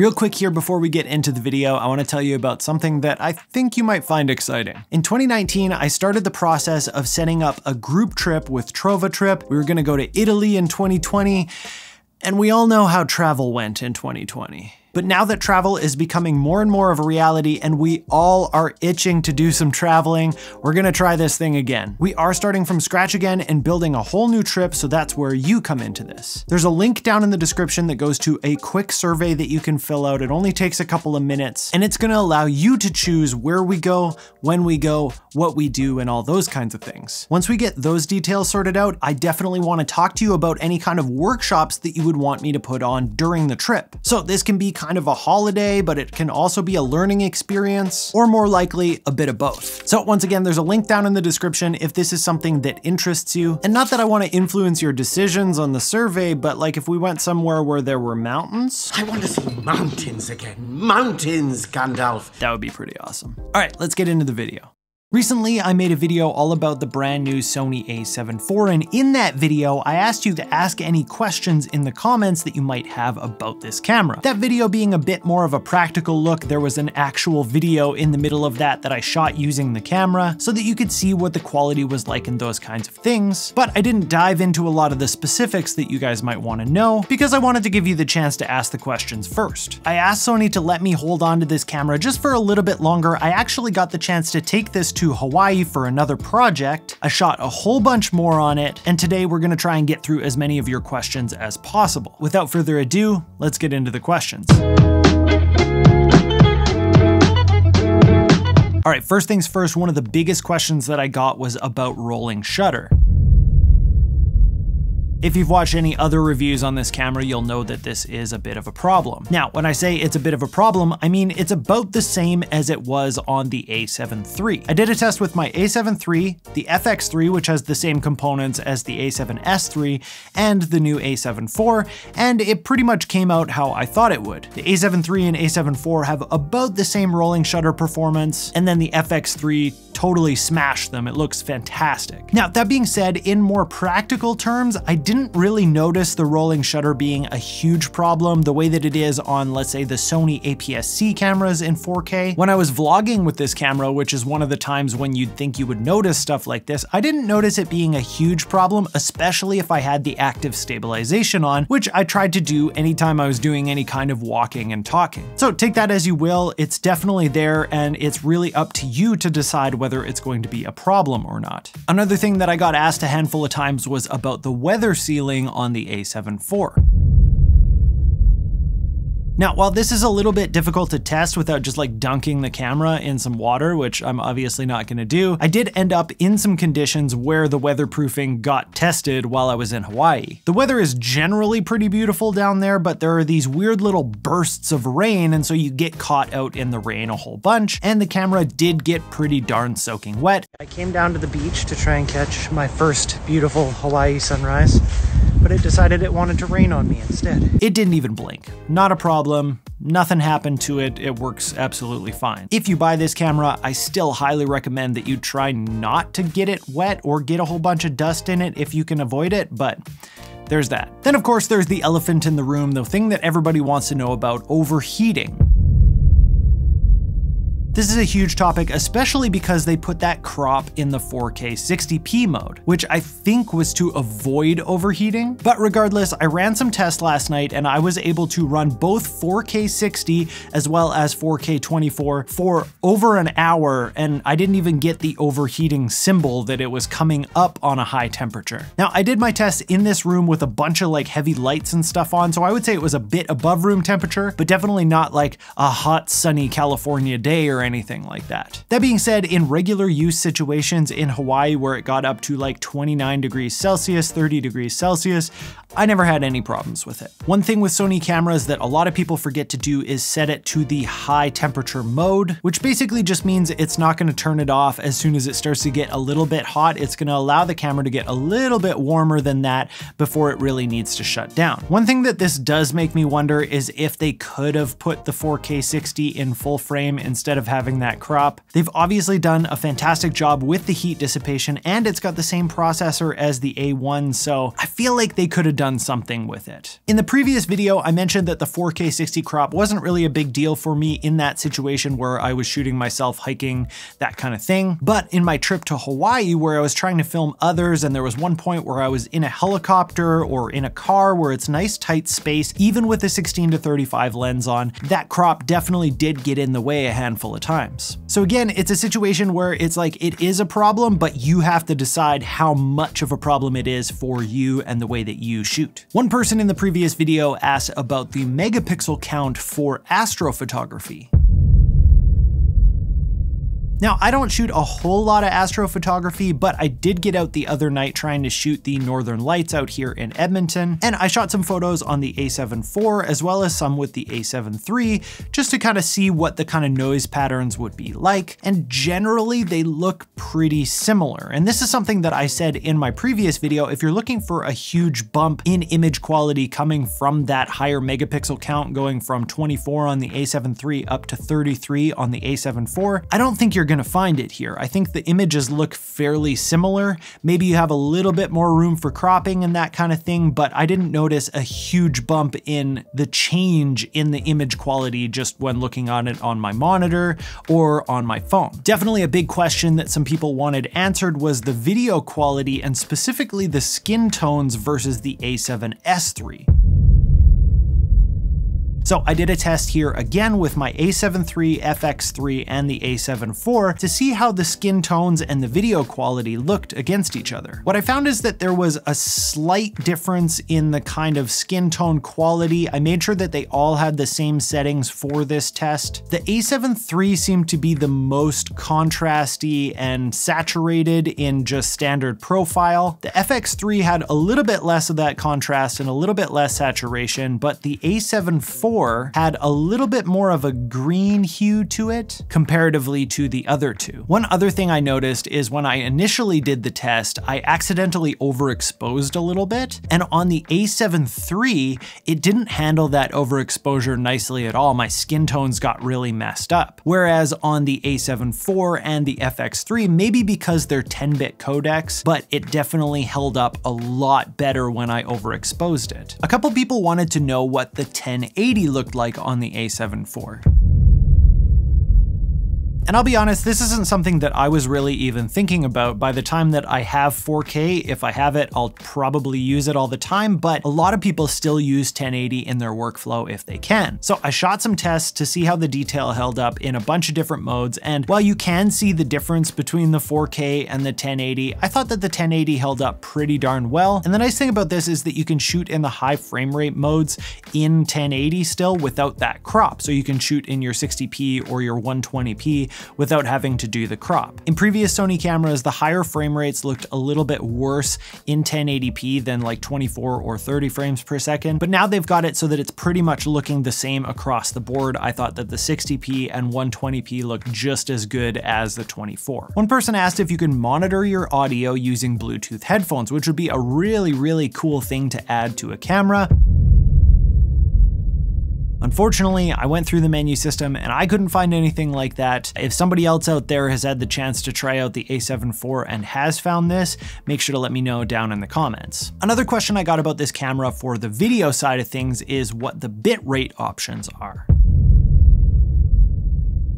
Real quick here before we get into the video, I wanna tell you about something that I think you might find exciting. In 2019, I started the process of setting up a group trip with TrovaTrip. We were gonna go to Italy in 2020, and we all know how travel went in 2020. But now that travel is becoming more and more of a reality and we all are itching to do some traveling, we're gonna try this thing again. We are starting from scratch again and building a whole new trip, so that's where you come into this. There's a link down in the description that goes to a quick survey that you can fill out. It only takes a couple of minutes and it's gonna allow you to choose where we go, when we go, what we do, and all those kinds of things. Once we get those details sorted out, I definitely wanna talk to you about any kind of workshops that you would want me to put on during the trip. So this can be kind of a holiday, but it can also be a learning experience, or more likely, a bit of both. So once again, there's a link down in the description if this is something that interests you. And not that I want to influence your decisions on the survey, but like if we went somewhere where there were mountains. I want to see mountains again. Mountains, Gandalf. That would be pretty awesome. All right, let's get into the video. Recently, I made a video all about the brand new Sony a7 IV, and in that video, I asked you to ask any questions in the comments that you might have about this camera. That video being a bit more of a practical look, there was an actual video in the middle of that that I shot using the camera, so that you could see what the quality was like and those kinds of things, but I didn't dive into a lot of the specifics that you guys might want to know, because I wanted to give you the chance to ask the questions first. I asked Sony to let me hold on to this camera just for a little bit longer. I actually got the chance to take this to Hawaii for another project. I shot a whole bunch more on it, and today we're gonna try and get through as many of your questions as possible. Without further ado, let's get into the questions. All right, first things first, one of the biggest questions that I got was about rolling shutter. If you've watched any other reviews on this camera, you'll know that this is a bit of a problem. Now, when I say it's a bit of a problem, I mean it's about the same as it was on the a7 III. I did a test with my a7 III, the FX3, which has the same components as the a7S III, and the new a7 IV, and it pretty much came out how I thought it would. The a7 III and a7 IV have about the same rolling shutter performance, and then the FX3 totally smashed them. It looks fantastic. Now, that being said, in more practical terms, I didn't really notice the rolling shutter being a huge problem the way that it is on, let's say, the Sony APS-C cameras in 4K. When I was vlogging with this camera, which is one of the times when you'd think you would notice stuff like this, I didn't notice it being a huge problem, especially if I had the active stabilization on, which I tried to do anytime I was doing any kind of walking and talking. So take that as you will, it's definitely there and it's really up to you to decide whether whether it's going to be a problem or not. Another thing that I got asked a handful of times was about the weather sealing on the a7 IV. Now, while this is a little bit difficult to test without just like dunking the camera in some water, which I'm obviously not gonna do, I did end up in some conditions where the weatherproofing got tested while I was in Hawaii. The weather is generally pretty beautiful down there, but there are these weird little bursts of rain, and so you get caught out in the rain a whole bunch, and the camera did get pretty darn soaking wet. I came down to the beach to try and catch my first beautiful Hawaii sunrise but it decided it wanted to rain on me instead. It didn't even blink. Not a problem. Nothing happened to it, it works absolutely fine. If you buy this camera, I still highly recommend that you try not to get it wet or get a whole bunch of dust in it if you can avoid it, but there's that. Then of course there's the elephant in the room, the thing that everybody wants to know about, overheating. This is a huge topic, especially because they put that crop in the 4K 60p mode, which I think was to avoid overheating. But regardless, I ran some tests last night and I was able to run both 4K 60 as well as 4K 24 for over an hour, and I didn't even get the overheating symbol that it was coming up on a high temperature. Now, I did my tests in this room with a bunch of like heavy lights and stuff on, so I would say it was a bit above room temperature, but definitely not like a hot, sunny California day or anything like that. That being said, in regular use situations in Hawaii where it got up to like 29 degrees Celsius, 30 degrees Celsius, I never had any problems with it. One thing with Sony cameras that a lot of people forget to do is set it to the high temperature mode, which basically just means it's not gonna turn it off as soon as it starts to get a little bit hot. It's gonna allow the camera to get a little bit warmer than that before it really needs to shut down. One thing that this does make me wonder is if they could have put the 4K 60 in full frame instead of having that crop. They've obviously done a fantastic job with the heat dissipation and it's got the same processor as the A1, so I feel like they could have done something with it. In the previous video, I mentioned that the 4K 60 crop wasn't really a big deal for me in that situation where I was shooting myself hiking, that kind of thing. But in my trip to Hawaii, where I was trying to film others, and there was one point where I was in a helicopter or in a car where it's nice tight space, even with a 16 to 35 lens on, that crop definitely did get in the way a handful of times. So again, it's a situation where it's like it is a problem, but you have to decide how much of a problem it is for you and the way that you shoot. One person in the previous video asked about the megapixel count for astrophotography. Now, I don't shoot a whole lot of astrophotography, but I did get out the other night trying to shoot the northern lights out here in Edmonton, and I shot some photos on the a7 IV as well as some with the a7 III, just to kind of see what the kind of noise patterns would be like, and generally they look pretty similar. And this is something that I said in my previous video, if you're looking for a huge bump in image quality coming from that higher megapixel count going from 24 on the a7 III up to 33 on the a7 IV, I don't think you're gonna find it here. I think the images look fairly similar. Maybe you have a little bit more room for cropping and that kind of thing, but I didn't notice a huge bump in the change in the image quality just when looking on it on my monitor or on my phone. Definitely a big question that some people wanted answered was the video quality and specifically the skin tones versus the A7S III. So I did a test here again with my a7 III, FX3, and the a7 IV to see how the skin tones and the video quality looked against each other. What I found is that there was a slight difference in the kind of skin tone quality. I made sure that they all had the same settings for this test. The a7 III seemed to be the most contrasty and saturated in just standard profile. The FX3 had a little bit less of that contrast and a little bit less saturation, but the a7 IV had a little bit more of a green hue to it comparatively to the other two. One other thing I noticed is when I initially did the test, I accidentally overexposed a little bit. And on the A7 III, it didn't handle that overexposure nicely at all. My skin tones got really messed up. Whereas on the A7 IV and the FX3, maybe because they're 10-bit codecs, but it definitely held up a lot better when I overexposed it. A couple people wanted to know what the 1080 looked like on the A7 IV. And I'll be honest, this isn't something that I was really even thinking about. By the time that I have 4K, if I have it, I'll probably use it all the time, but a lot of people still use 1080 in their workflow if they can. So I shot some tests to see how the detail held up in a bunch of different modes, and while you can see the difference between the 4K and the 1080, I thought that the 1080 held up pretty darn well. And the nice thing about this is that you can shoot in the high frame rate modes in 1080 still without that crop. So you can shoot in your 60p or your 120p without having to do the crop. In previous Sony cameras, the higher frame rates looked a little bit worse in 1080p than like 24 or 30 frames per second, but now they've got it so that it's pretty much looking the same across the board. I thought that the 60p and 120p looked just as good as the 24. One person asked if you can monitor your audio using Bluetooth headphones, which would be a really, really cool thing to add to a camera. Unfortunately, I went through the menu system and I couldn't find anything like that. If somebody else out there has had the chance to try out the a7 IV and has found this, make sure to let me know down in the comments. Another question I got about this camera for the video side of things is what the bitrate options are.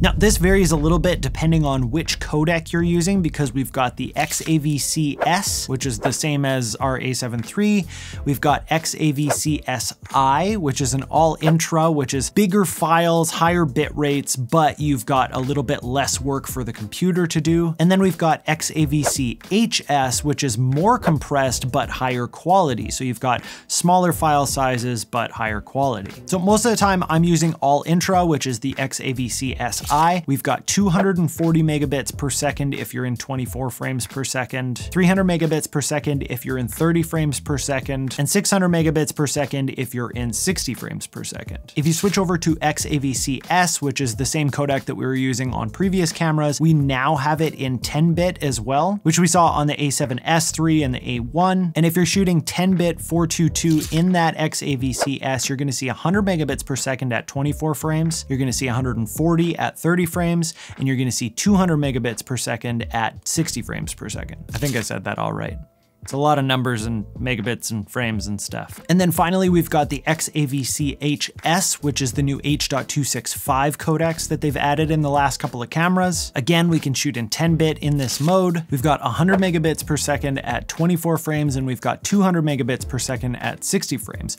Now this varies a little bit depending on which codec you're using because we've got the XAVC-S, which is the same as our A7 III. We've got XAVC-SI, which is an all intra, which is bigger files, higher bit rates, but you've got a little bit less work for the computer to do. And then we've got XAVC-HS, which is more compressed, but higher quality. So you've got smaller file sizes, but higher quality. So most of the time I'm using all intra, which is the XAVC-SI We've got 240 megabits per second if you're in 24 frames per second, 300 megabits per second if you're in 30 frames per second, and 600 megabits per second if you're in 60 frames per second. If you switch over to XAVC-S, which is the same codec that we were using on previous cameras, we now have it in 10-bit as well, which we saw on the A7S III and the A1. And if you're shooting 10-bit 422 in that XAVC-S, you're gonna see 100 megabits per second at 24 frames, you're gonna see 140 at 30 frames, and you're gonna see 200 megabits per second at 60 frames per second. I think I said that all right. It's a lot of numbers and megabits and frames and stuff. And then finally, we've got the XAVC-HS, which is the new H.265 codecs that they've added in the last couple of cameras. Again, we can shoot in 10-bit in this mode. We've got 100 megabits per second at 24 frames, and we've got 200 megabits per second at 60 frames.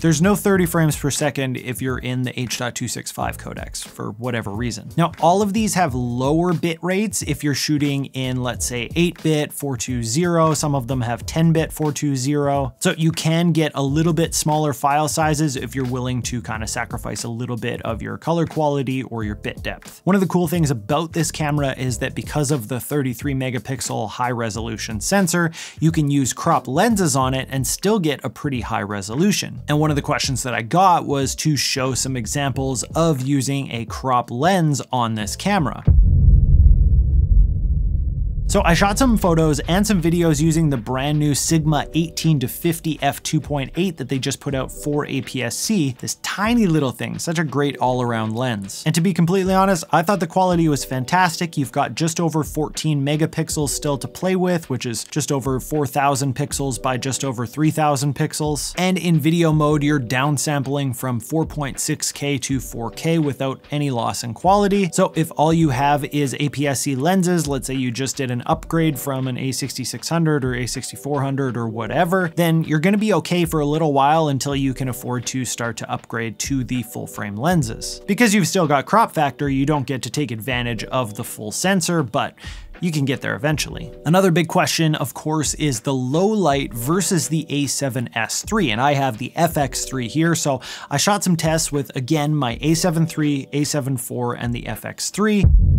There's no 30 frames per second if you're in the H.265 codecs for whatever reason. Now, all of these have lower bit rates if you're shooting in, let's say, 8-bit, 420, some of them have 10-bit 420. So you can get a little bit smaller file sizes if you're willing to kind of sacrifice a little bit of your color quality or your bit depth. One of the cool things about this camera is that because of the 33 megapixel high resolution sensor, you can use crop lenses on it and still get a pretty high resolution. And one of the questions that I got was to show some examples of using a crop lens on this camera. So I shot some photos and some videos using the brand new Sigma 18 to 50 f2.8 that they just put out for APS-C, this tiny little thing, such a great all-around lens. And to be completely honest, I thought the quality was fantastic. You've got just over 14 megapixels still to play with, which is just over 4,000 pixels by just over 3,000 pixels. And in video mode, you're downsampling from 4.6K to 4K without any loss in quality. So if all you have is APS-C lenses, let's say you just did an an upgrade from an A6600 or A6400 or whatever, then you're gonna be okay for a little while until you can afford to start to upgrade to the full frame lenses. Because you've still got crop factor, you don't get to take advantage of the full sensor, but you can get there eventually. Another big question, of course, is the low light versus the A7S III, and I have the FX3 here, so I shot some tests with, again, my A7 III, A7 IV, and the FX3.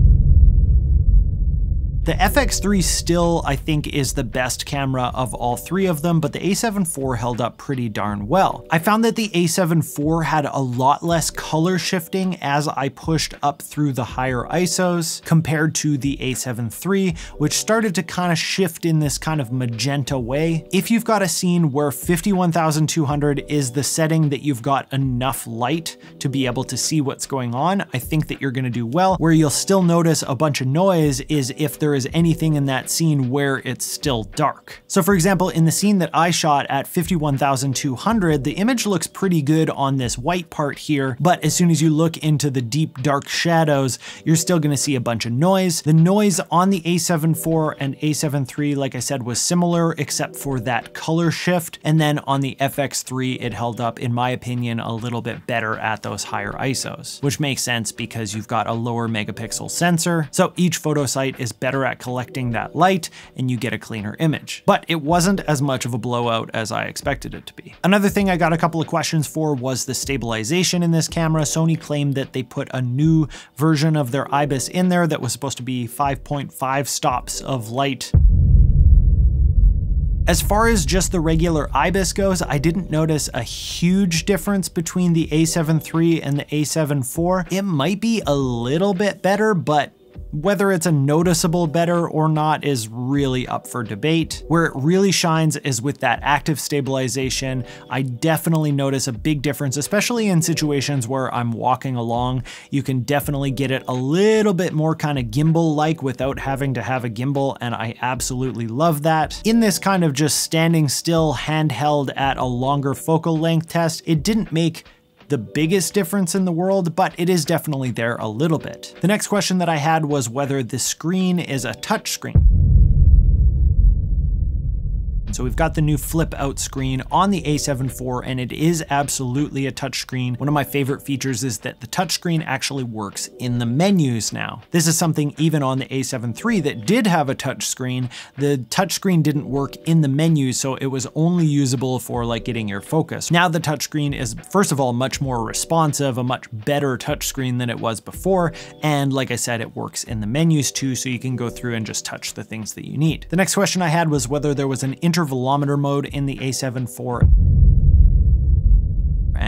The FX3 still, I think, is the best camera of all three of them, but the A7 IV held up pretty darn well. I found that the A7 IV had a lot less color shifting as I pushed up through the higher ISOs compared to the A7 III, which started to kind of shift in this kind of magenta way. If you've got a scene where 51,200 is the setting that you've got enough light to be able to see what's going on, I think that you're gonna do well. Where you'll still notice a bunch of noise is if there there is anything in that scene where it's still dark. So for example, in the scene that I shot at 51,200, the image looks pretty good on this white part here, but as soon as you look into the deep dark shadows, you're still gonna see a bunch of noise. The noise on the A7 IV and A7 III, like I said, was similar except for that color shift. And then on the FX3, it held up, in my opinion, a little bit better at those higher ISOs, which makes sense because you've got a lower megapixel sensor. So each photo site is better better at collecting that light and you get a cleaner image. But it wasn't as much of a blowout as I expected it to be. Another thing I got a couple of questions for was the stabilization in this camera. Sony claimed that they put a new version of their IBIS in there that was supposed to be 5.5 stops of light as far as just the regular IBIS goes, I didn't notice a huge difference between the A7 III and the A7 IV. It might be a little bit better, but whether it's a noticeable better or not is really up for debate. Where it really shines is with that active stabilization. I definitely notice a big difference, especially in situations where I'm walking along. You can definitely get it a little bit more kind of gimbal-like without having to have a gimbal, and I absolutely love that. In this kind of just standing still handheld at a longer focal length test, it didn't make the biggest difference in the world, but it is definitely there a little bit. The next question that I had was whether the screen is a touchscreen. So we've got the new flip out screen on the A7 IV and it is absolutely a touchscreen. One of my favorite features is that the touchscreen actually works in the menus now. This is something even on the A7 III that did have a touchscreen. The touchscreen didn't work in the menus, so it was only usable for like getting your focus. Now the touchscreen is first of all much more responsive, a much better touchscreen than it was before, and like I said, it works in the menus too, so you can go through and just touch the things that you need. The next question I had was whether there was an inter intervalometer mode in the A7 IV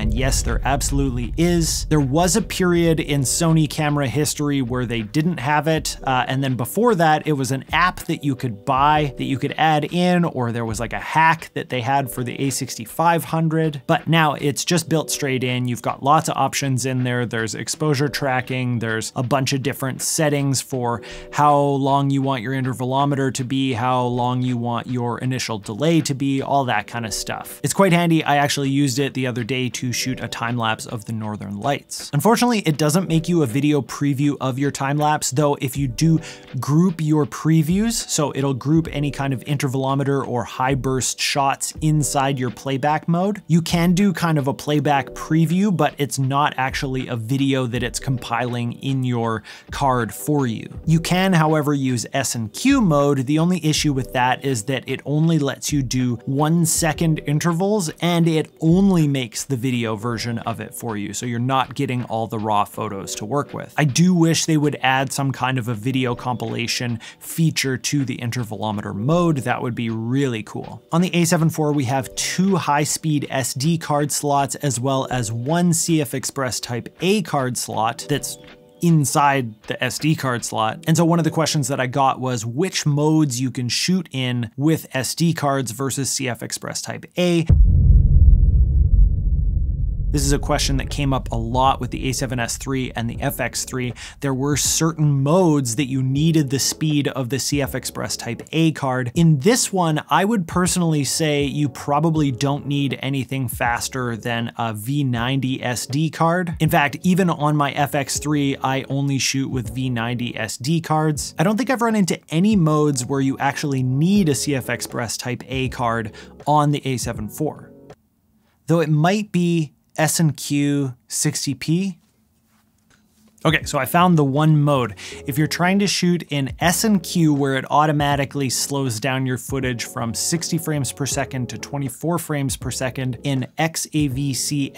And yes, there absolutely is. There was a period in Sony camera history where they didn't have it. Uh, and then before that, it was an app that you could buy that you could add in, or there was like a hack that they had for the A6500. But now it's just built straight in. You've got lots of options in there. There's exposure tracking. There's a bunch of different settings for how long you want your intervalometer to be, how long you want your initial delay to be, all that kind of stuff. It's quite handy. I actually used it the other day to shoot a time lapse of the Northern Lights. Unfortunately, it doesn't make you a video preview of your time lapse, though if you do group your previews, so it'll group any kind of intervalometer or high burst shots inside your playback mode, you can do kind of a playback preview, but it's not actually a video that it's compiling in your card for you. You can, however, use S&Q mode. The only issue with that is that it only lets you do one second intervals and it only makes the video version of it for you, so you're not getting all the raw photos to work with. I do wish they would add some kind of a video compilation feature to the intervalometer mode. That would be really cool. On the A7 IV, we have two high-speed SD card slots as well as one CFexpress Type A card slot that's inside the SD card slot. And so one of the questions that I got was which modes you can shoot in with SD cards versus CFexpress Type A. This is a question that came up a lot with the A7S III and the FX3. There were certain modes that you needed the speed of the CFexpress Type A card. In this one, I would personally say you probably don't need anything faster than a V90 SD card. In fact, even on my FX3, I only shoot with V90 SD cards. I don't think I've run into any modes where you actually need a CFexpress Type A card on the A7 IV. Though it might be S&Q 60p Okay, so I found the one mode. If you're trying to shoot in S&Q where it automatically slows down your footage from 60 frames per second to 24 frames per second in XAVC-SI,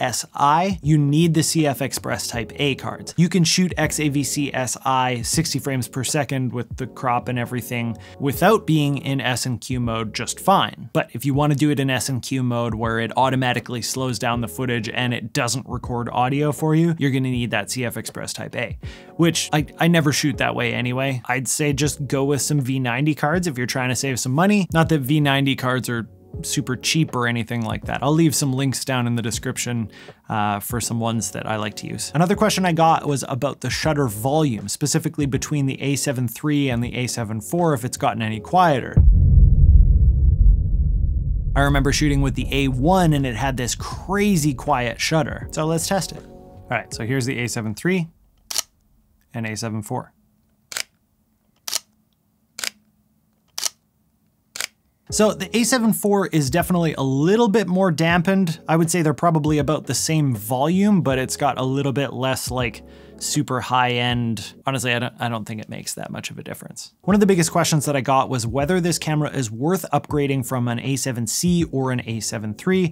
you need the CFexpress Type A cards. You can shoot XAVC-SI 60 frames per second with the crop and everything without being in S&Q mode just fine. But if you want to do it in S&Q mode where it automatically slows down the footage and it doesn't record audio for you, you're going to need that CFexpress Type A, which I, I never shoot that way anyway. I'd say just go with some V90 cards if you're trying to save some money. Not that V90 cards are super cheap or anything like that. I'll leave some links down in the description uh, for some ones that I like to use. Another question I got was about the shutter volume, specifically between the A7 III and the A7 IV, if it's gotten any quieter. I remember shooting with the A1 and it had this crazy quiet shutter. So let's test it. All right, so here's the A7 III and A7 IV. So the A7 IV is definitely a little bit more dampened. I would say they're probably about the same volume, but it's got a little bit less like super high end. Honestly, I don't, I don't think it makes that much of a difference. One of the biggest questions that I got was whether this camera is worth upgrading from an A7C or an A7 III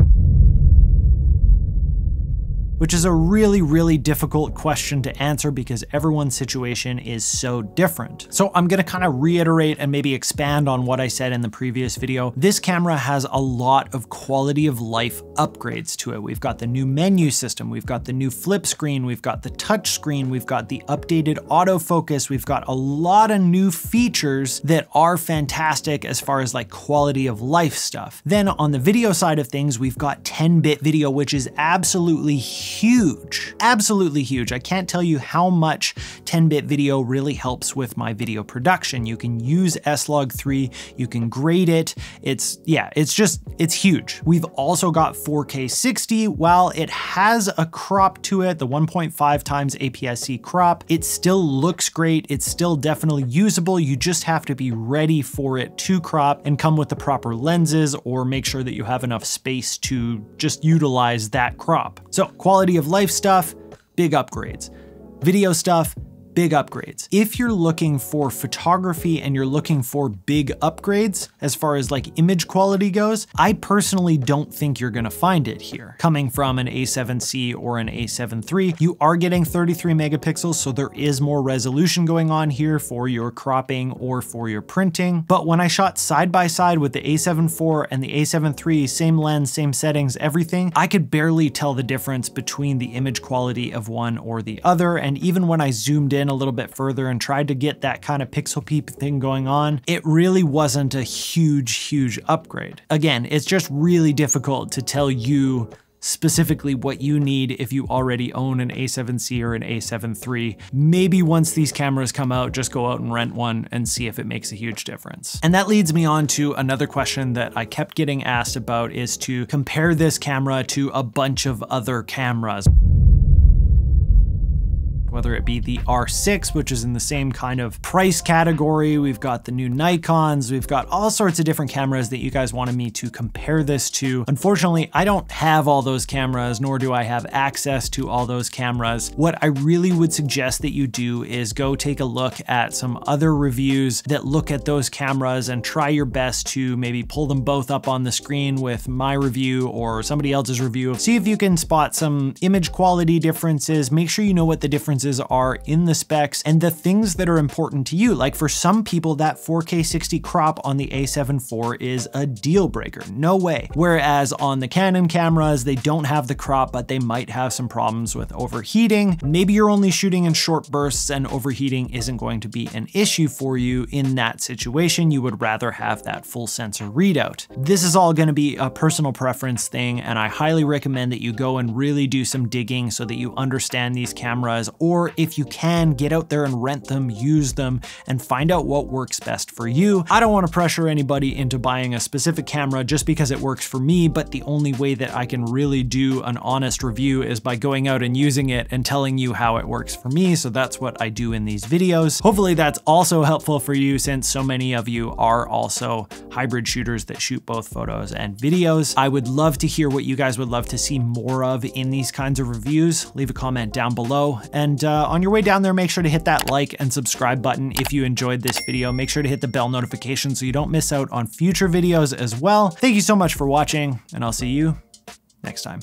which is a really, really difficult question to answer because everyone's situation is so different. So I'm gonna kind of reiterate and maybe expand on what I said in the previous video. This camera has a lot of quality of life upgrades to it. We've got the new menu system, we've got the new flip screen, we've got the touch screen, we've got the updated autofocus, we've got a lot of new features that are fantastic as far as like quality of life stuff. Then on the video side of things, we've got 10-bit video, which is absolutely huge huge, absolutely huge. I can't tell you how much 10-bit video really helps with my video production. You can use S-Log3, you can grade it. It's, yeah, it's just, it's huge. We've also got 4K 60. While it has a crop to it, the 1.5 times APS-C crop, it still looks great. It's still definitely usable. You just have to be ready for it to crop and come with the proper lenses or make sure that you have enough space to just utilize that crop. So quality quality of life stuff, big upgrades. Video stuff, big upgrades. If you're looking for photography and you're looking for big upgrades, as far as like image quality goes, I personally don't think you're gonna find it here. Coming from an A7C or an A7 III, you are getting 33 megapixels, so there is more resolution going on here for your cropping or for your printing. But when I shot side by side with the A7 IV and the A7 III, same lens, same settings, everything, I could barely tell the difference between the image quality of one or the other. And even when I zoomed in a little bit further and tried to get that kind of pixel peep thing going on, it really wasn't a huge, huge upgrade. Again, it's just really difficult to tell you specifically what you need if you already own an A7C or an A7 III. Maybe once these cameras come out, just go out and rent one and see if it makes a huge difference. And that leads me on to another question that I kept getting asked about is to compare this camera to a bunch of other cameras whether it be the R6, which is in the same kind of price category. We've got the new Nikons. We've got all sorts of different cameras that you guys wanted me to compare this to. Unfortunately, I don't have all those cameras, nor do I have access to all those cameras. What I really would suggest that you do is go take a look at some other reviews that look at those cameras and try your best to maybe pull them both up on the screen with my review or somebody else's review. See if you can spot some image quality differences. Make sure you know what the difference are in the specs and the things that are important to you. Like for some people, that 4K 60 crop on the a7 IV is a deal breaker. No way. Whereas on the Canon cameras, they don't have the crop, but they might have some problems with overheating. Maybe you're only shooting in short bursts and overheating isn't going to be an issue for you in that situation. You would rather have that full sensor readout. This is all going to be a personal preference thing, and I highly recommend that you go and really do some digging so that you understand these cameras or or if you can, get out there and rent them, use them, and find out what works best for you. I don't want to pressure anybody into buying a specific camera just because it works for me, but the only way that I can really do an honest review is by going out and using it and telling you how it works for me, so that's what I do in these videos. Hopefully that's also helpful for you since so many of you are also hybrid shooters that shoot both photos and videos. I would love to hear what you guys would love to see more of in these kinds of reviews. Leave a comment down below and uh, on your way down there, make sure to hit that like and subscribe button if you enjoyed this video. Make sure to hit the bell notification so you don't miss out on future videos as well. Thank you so much for watching, and I'll see you next time.